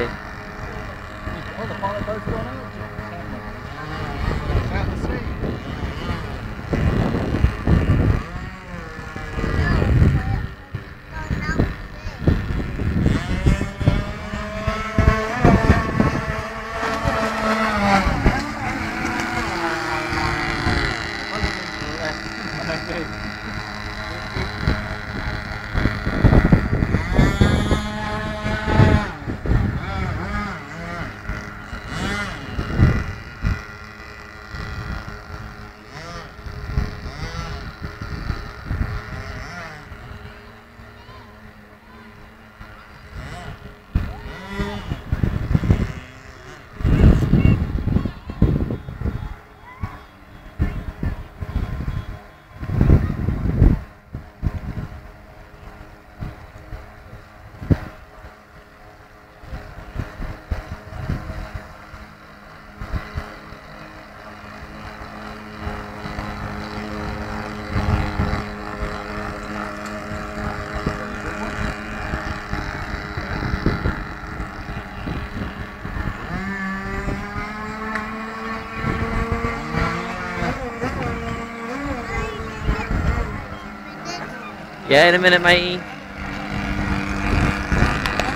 Okay. The pilot boat's gone out. Thank you. Yeah, in a minute, matey.